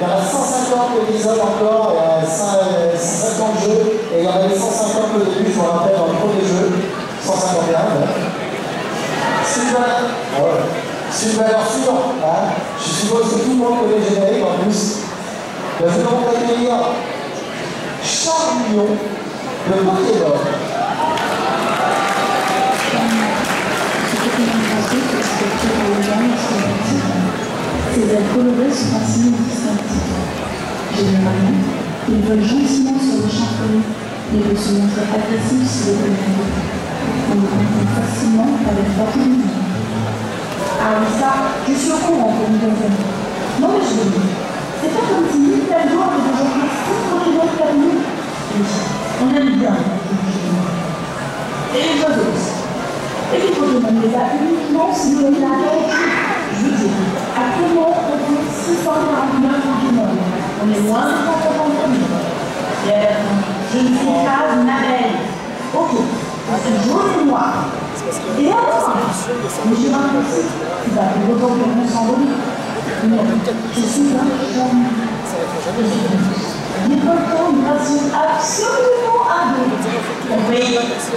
Il y en a 150 épisodes encore, il y a 150 jeux, et il y en avait 150 au début, je me rappelle, dans le premier jeu. 151, Sylvain, ah ouais. Sylvain hein, je suppose que tout le monde connaît le générique en plus. Je vais donc accueillir Charles Lyon de Pokémon. Ces ailes. Généralement, ils volent gentiment sur les champignons et peuvent se montrer agressifs si les commandés. On les confond facilement avec votre Ah oui, ça, je suis au courant pour nous. Non mais je veux dire, c'est pas comme si Nintendo avait aujourd'hui six Pokémon permis. Oui, on aime bien Et les oiseaux aussi. Et les Pokémon les a uniquement si vous avez la réalité. On est loin de 150 000. Pierre, je ne suis pas une abeille. Ok, c'est jaune et noir. Et alors Mais j'ai l'impression qu'il va vous revoir mon symbolique. Non, je suis un temps une passion absolument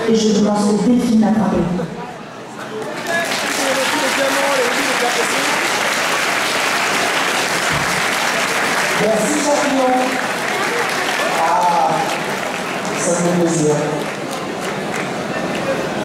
et je vous lance au Merci champion. Ah, ça me fait plaisir.